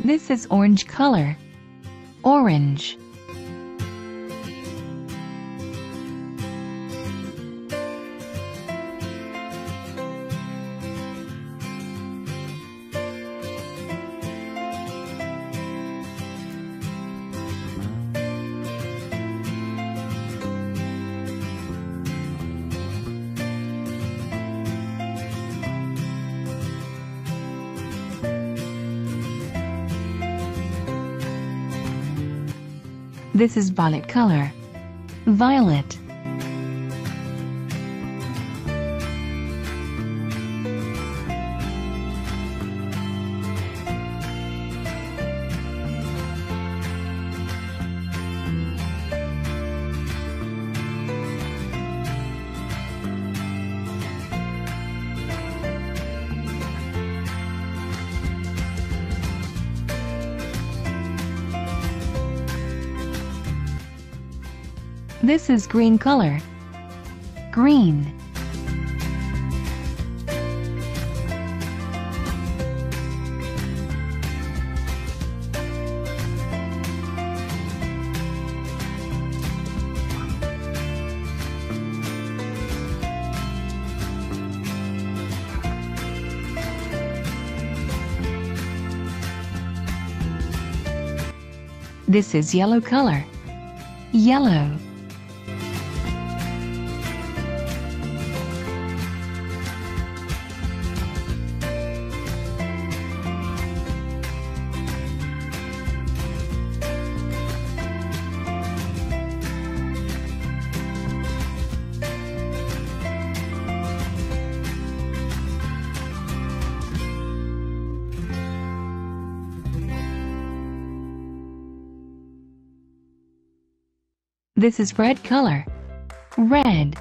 This is orange color. Orange. This is violet color. Violet. This is green color. Green. This is yellow color. Yellow. This is red color. Red.